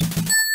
you